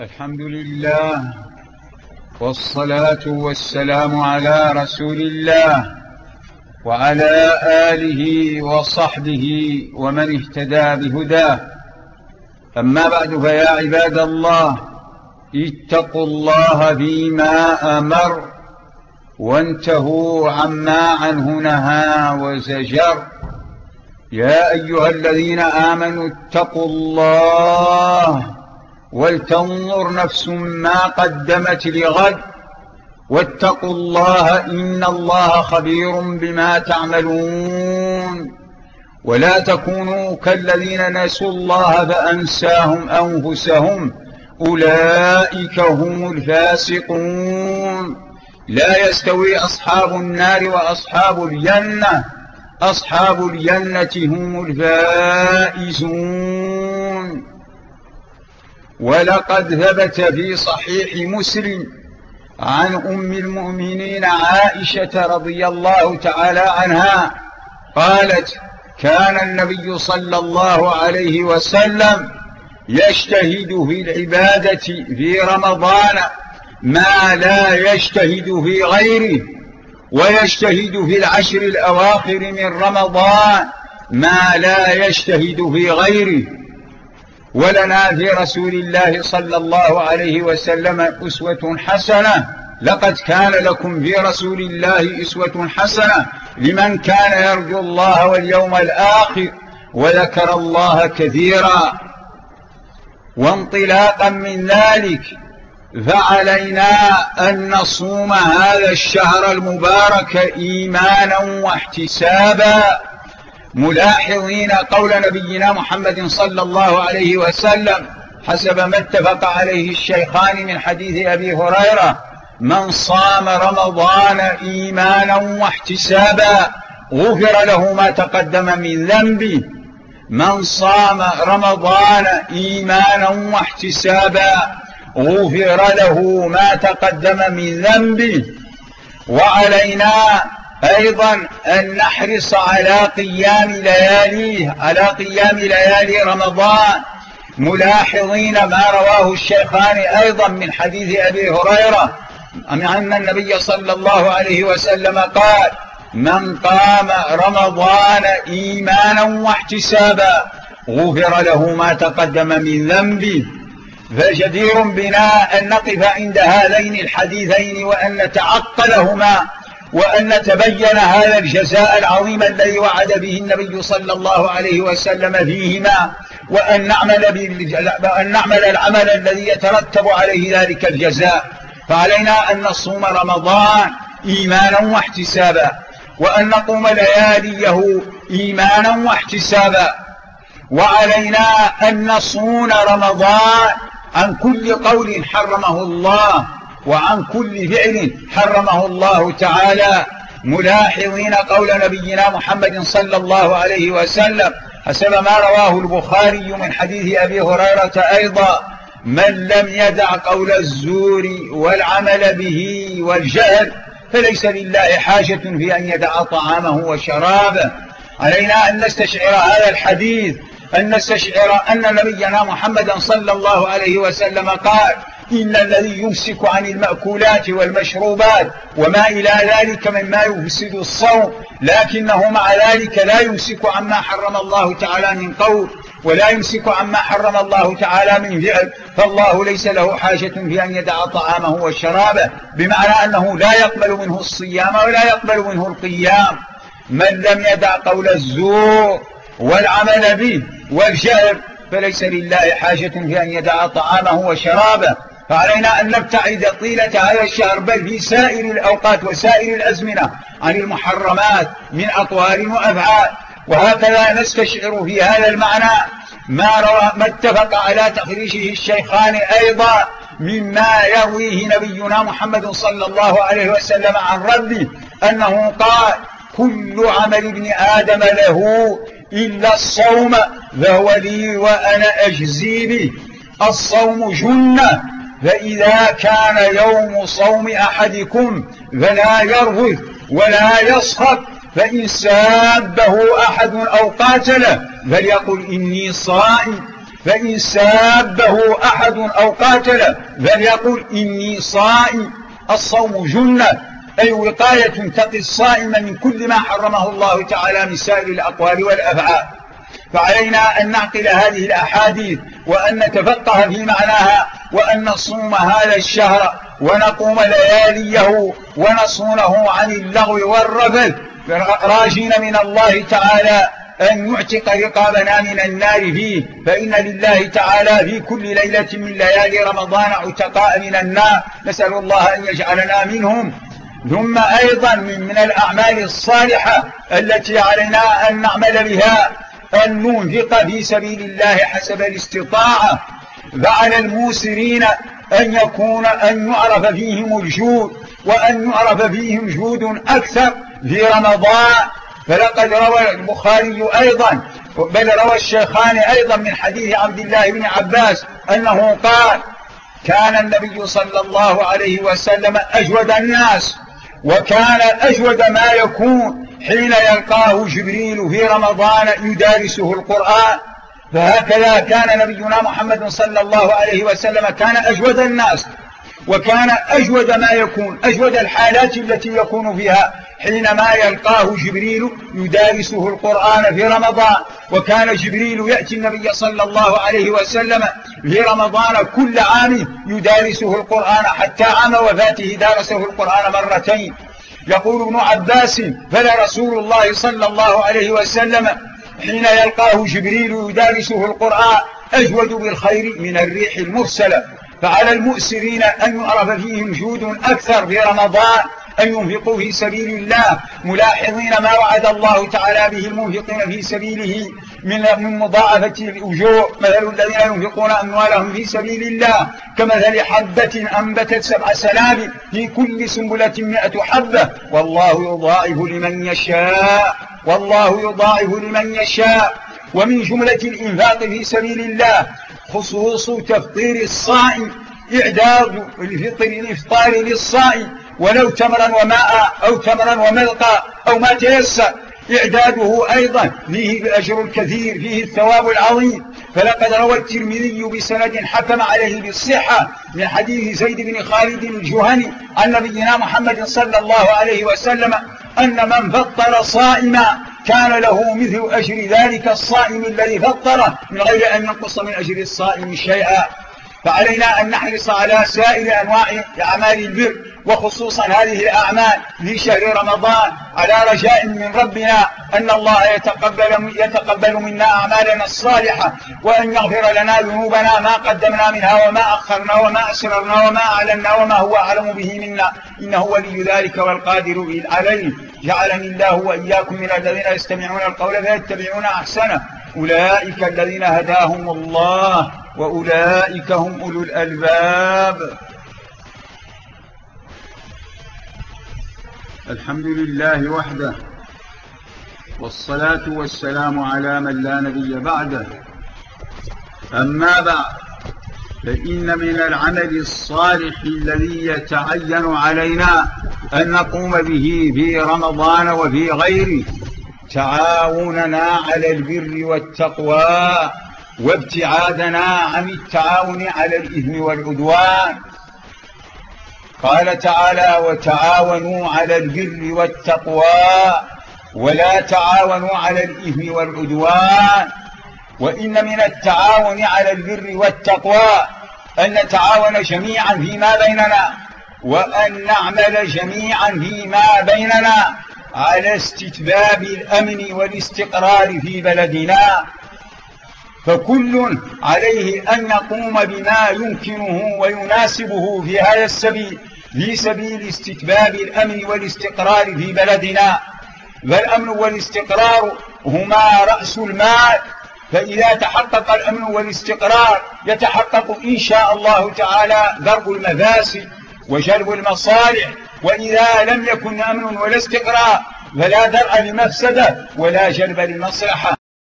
الحمد لله والصلاة والسلام على رسول الله وعلى آله وصحبه ومن اهتدى بهداه. أما بعد فيا عباد الله اتقوا الله فيما أمر وانتهوا عما عنه نهى وزجر. يا أيها الذين آمنوا اتقوا الله ولتنظر نفس ما قدمت لغد واتقوا الله إن الله خبير بما تعملون ولا تكونوا كالذين نسوا الله فأنساهم أنفسهم أولئك هم الفاسقون لا يستوي أصحاب النار وأصحاب الجنة أصحاب الجنة هم الفائزون ولقد ثبت في صحيح مسلم عن أم المؤمنين عائشة رضي الله تعالى عنها قالت كان النبي صلى الله عليه وسلم يجتهد في العبادة في رمضان ما لا يجتهد في غيره ويجتهد في العشر الأواخر من رمضان ما لا يجتهد في غيره. ولنا في رسول الله صلى الله عليه وسلم أسوة حسنة. لقد كان لكم في رسول الله أسوة حسنة لمن كان يرجو الله واليوم الآخر وذكر الله كثيرا. وانطلاقا من ذلك فعلينا أن نصوم هذا الشهر المبارك إيمانا واحتسابا. ملاحظين قول نبينا محمد صلى الله عليه وسلم حسب ما اتفق عليه الشيخان من حديث أبي هريرة من صام رمضان إيمانا واحتسابا غفر له ما تقدم من ذنبه. من صام رمضان إيمانا واحتسابا غفر له ما تقدم من ذنبه. وعلينا أيضا أن نحرص على قيام لياليه على قيام ليالي رمضان ملاحظين ما رواه الشيخان أيضا من حديث أبي هريرة أن النبي صلى الله عليه وسلم قال من قام رمضان إيمانا واحتسابا غفر له ما تقدم من ذنبه. فجدير بنا أن نقف عند هذين الحديثين وأن نتعقلهما وأن نتبين هذا الجزاء العظيم الذي وعد به النبي صلى الله عليه وسلم فيهما وأن نعمل, وأن نعمل العمل الذي يترتب عليه ذلك الجزاء. فعلينا أن نصوم رمضان إيمانا واحتسابا وأن نقوم لياليه إيمانا واحتسابا. وعلينا أن نصون رمضان عن كل قول حرمه الله. وعن كل فعل حرمه الله تعالى. ملاحظين قول نبينا محمد صلى الله عليه وسلم. حسب ما رواه البخاري من حديث أبي هريرة أيضا. من لم يدع قول الزور والعمل به والجهل فليس لله حاجة في أن يدع طعامه وشرابه. علينا أن نستشعر هذا الحديث أن نستشعر أن نبينا محمدا صلى الله عليه وسلم قال إن الذي يمسك عن المأكولات والمشروبات وما إلى ذلك مما يفسد الصوم لكنه مع ذلك لا يمسك عما حرم الله تعالى من قول ولا يمسك عما حرم الله تعالى من فعل. فالله ليس له حاجة في أن يدع طعامه وشرابه بمعنى أنه لا يقبل منه الصيام ولا يقبل منه القيام. من لم يدع قول الزور والعمل به والجهر فليس لله حاجة في أن يدع طعامه وشرابه. فعلينا أن نبتعد طيلة هذا الشهر بل في سائر الأوقات وسائر الأزمنة عن المحرمات من أطوار وأفعال وهكذا نستشعر في هذا المعنى ما, روى ما اتفق على تخريجه الشيخان أيضا مما يرويه نبينا محمد صلى الله عليه وسلم عن ربه أنه قال كل عمل ابن آدم له إلا الصوم فهو لي وأنا أجزي به. الصوم جنة فإذا كان يوم صوم أحدكم فلا يرفث ولا يصخب فإن سابه أحد أو قاتله فليقل إني صائم. فإن سابه أحد أو قاتله فليقل إني صائم. الصوم جنة أي وقاية تقي الصائم من كل ما حرمه الله تعالى من سائر الأقوال والأفعال. فعلينا أن نعقل هذه الأحاديث وأن نتفقه في معناها. وأن نصوم هذا الشهر ونقوم لياليه ونصونه عن اللغو والرفث راجين من الله تعالى أن يعتق رقابنا من النار فيه. فإن لله تعالى في كل ليلة من ليالي رمضان عتقاء من النار. نسأل الله أن يجعلنا منهم. ثم أيضا من, من الأعمال الصالحة التي علينا أن نعمل بها أن ننفق في سبيل الله حسب الاستطاعة. فعلى الموسرين أن يكون أن يعرف فيهم الجود وأن يعرف فيهم جود أكثر في رمضان. فلقد روى البخاري أيضا بل روى الشيخان أيضا من حديث عبد الله بن عباس أنه قال كان النبي صلى الله عليه وسلم أجود الناس وكان أجود ما يكون حين يلقاه جبريل في رمضان يدارسه القرآن. فهكذا كان نبينا محمد صلى الله عليه وسلم كان أجود الناس وكان أجود ما يكون أجود الحالات التي يكون فيها حينما يلقاه جبريل يدارسه القرآن في رمضان وكان جبريل يأتي النبي صلى الله عليه وسلم في رمضان كل عام يدارسه القرآن حتى عام وفاته دارسه القرآن مرتين. يقول ابن عباس فلا رسول الله صلى الله عليه وسلم حين يلقاه جبريل يدارسه القرآن أجود بالخير من الريح المرسلة. فعلى المؤسرين أن يعرف فيهم جود أكثر في رمضان أن ينفقوا في سبيل الله ملاحظين ما وعد الله تعالى به المنفقين في سبيله. من من مضاعفة الأجور. مثل الذين ينفقون أموالهم في سبيل الله كمثل حبة أنبتت سبع سنابل في كل سنبلة مئة حبة. والله يضاعف لمن يشاء. والله يضاعف لمن يشاء. ومن جملة الإنفاق في سبيل الله خصوص تفطير الصائم. إعداد الفطر الإفطار للصائم. ولو تمرا وماء أو تمرا وملقى أو ما تيسر. إعداده أيضا فيه الأجر الكثير فيه الثواب العظيم. فلقد روى الترمذي بسند حكم عليه بالصحة من حديث زيد بن خالد الجهني عن نبينا محمد صلى الله عليه وسلم أن من فطر صائما كان له مثل أجر ذلك الصائم الذي فطره من غير أن ينقص من أجر الصائم شيئا. فعلينا أن نحرص على سائر أنواع أعمال البر وخصوصا هذه الأعمال في شهر رمضان. على رجاء من ربنا أن الله يتقبل, يتقبل منا أعمالنا الصالحة وأن يغفر لنا ذنوبنا ما قدمنا منها وما أخرنا وما أسررنا وما أعلنا وما هو أعلم به منا. إنه ولي ذلك والقادر عليه جعلني الله وإياكم من الذين يستمعون القول فيتبعون أحسنه. أولئك الذين هداهم الله. وأولئك هم أولو الألباب. الحمد لله وحده والصلاة والسلام على من لا نبي بعده. أما بعد فإن من العمل الصالح الذي يتعين علينا أن نقوم به في رمضان وفي غيره تعاوننا على البر والتقوى. وابتعادنا عن التعاون على الإثم والعدوان. قال تعالى وتعاونوا على البر والتقوى ولا تعاونوا على الإثم والعدوان. وإن من التعاون على البر والتقوى أن نتعاون جميعا فيما بيننا وأن نعمل جميعا فيما بيننا على استتباب الأمن والاستقرار في بلدنا. فكل عليه أن يقوم بما يمكنه ويناسبه في هذا السبيل في سبيل استتباب الأمن والاستقرار في بلدنا. فالأمن والاستقرار هما رأس المال. فإذا تحقق الأمن والاستقرار يتحقق إن شاء الله تعالى درء المفاسد وجلب المصالح. وإذا لم يكن أمن ولا استقرار فلا درء لمفسدة ولا جلب لمصلحة.